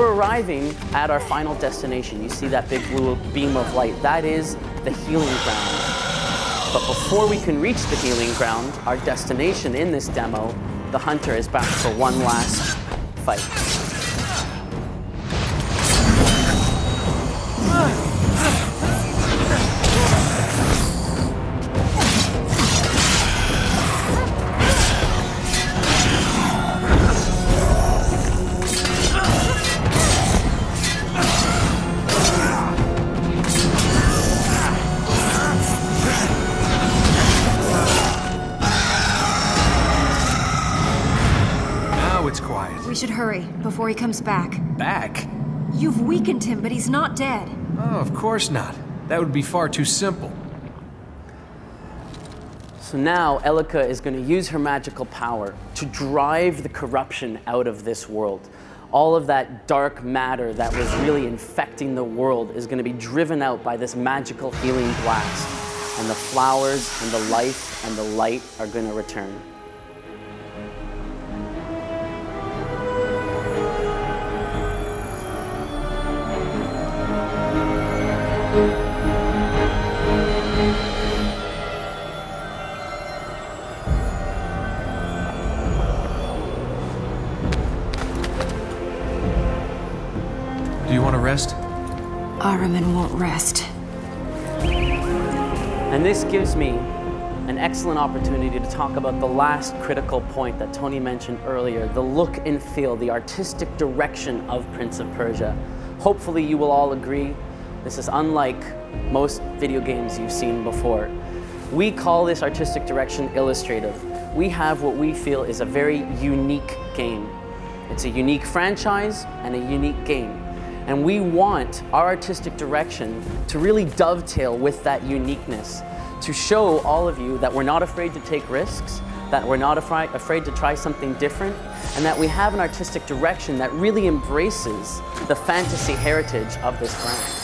arriving at our final destination. You see that big blue beam of light. That is the healing ground. But before we can reach the healing ground, our destination in this demo, the hunter is back for one last fight. We should hurry before he comes back. Back? You've weakened him, but he's not dead. Oh, of course not. That would be far too simple. So now Elika is going to use her magical power to drive the corruption out of this world. All of that dark matter that was really infecting the world is going to be driven out by this magical healing blast. And the flowers and the life and the light are going to return. Do you want to rest? Ahriman won't rest. And this gives me an excellent opportunity to talk about the last critical point that Tony mentioned earlier the look and feel, the artistic direction of Prince of Persia. Hopefully, you will all agree this is unlike most video games you've seen before. We call this artistic direction illustrative. We have what we feel is a very unique game. It's a unique franchise and a unique game. And we want our artistic direction to really dovetail with that uniqueness, to show all of you that we're not afraid to take risks, that we're not afraid, afraid to try something different, and that we have an artistic direction that really embraces the fantasy heritage of this brand.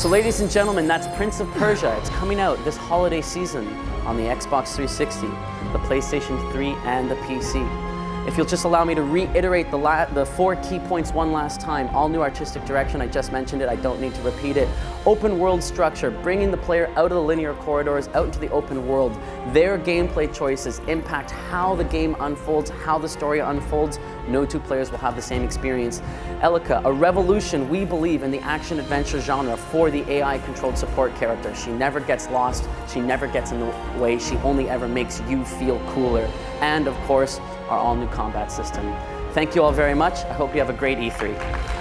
So, ladies and gentlemen, that's Prince of Persia. It's coming out this holiday season on the Xbox 360, the PlayStation 3, and the PC. If you'll just allow me to reiterate the, the four key points one last time all new artistic direction, I just mentioned it, I don't need to repeat it. Open world structure, bringing the player out of the linear corridors, out into the open world. Their gameplay choices impact how the game unfolds, how the story unfolds. No two players will have the same experience. Elika, a revolution, we believe, in the action adventure genre for the AI controlled support character. She never gets lost, she never gets in the way, she only ever makes you feel cooler. And of course, our all new combat system. Thank you all very much. I hope you have a great E3.